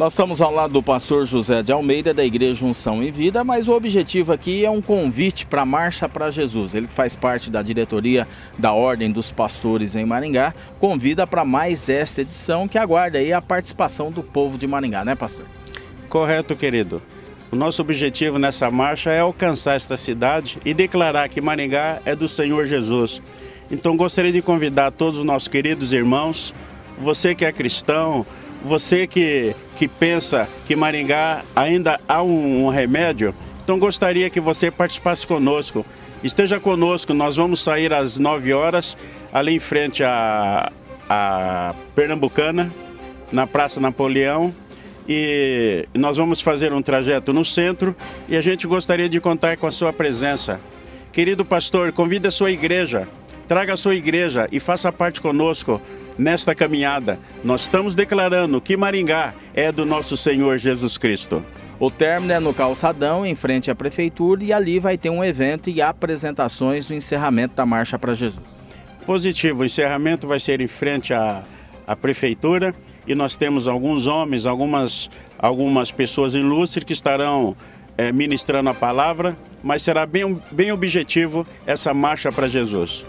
Nós estamos ao lado do pastor José de Almeida, da Igreja Unção em Vida, mas o objetivo aqui é um convite para a Marcha para Jesus. Ele faz parte da diretoria da Ordem dos Pastores em Maringá, convida para mais esta edição que aguarda aí a participação do povo de Maringá, né pastor? Correto, querido. O nosso objetivo nessa marcha é alcançar esta cidade e declarar que Maringá é do Senhor Jesus. Então gostaria de convidar todos os nossos queridos irmãos, você que é cristão, você que, que pensa que Maringá ainda há um, um remédio, então gostaria que você participasse conosco. Esteja conosco, nós vamos sair às 9 horas, ali em frente à, à Pernambucana, na Praça Napoleão, e nós vamos fazer um trajeto no centro e a gente gostaria de contar com a sua presença. Querido pastor, convide a sua igreja, traga a sua igreja e faça parte conosco nesta caminhada. Nós estamos declarando que Maringá é do nosso Senhor Jesus Cristo. O término é no Calçadão, em frente à Prefeitura, e ali vai ter um evento e apresentações do encerramento da Marcha para Jesus. Positivo, o encerramento vai ser em frente à, à Prefeitura e nós temos alguns homens, algumas, algumas pessoas ilustres que estarão é, ministrando a palavra, mas será bem, bem objetivo essa Marcha para Jesus.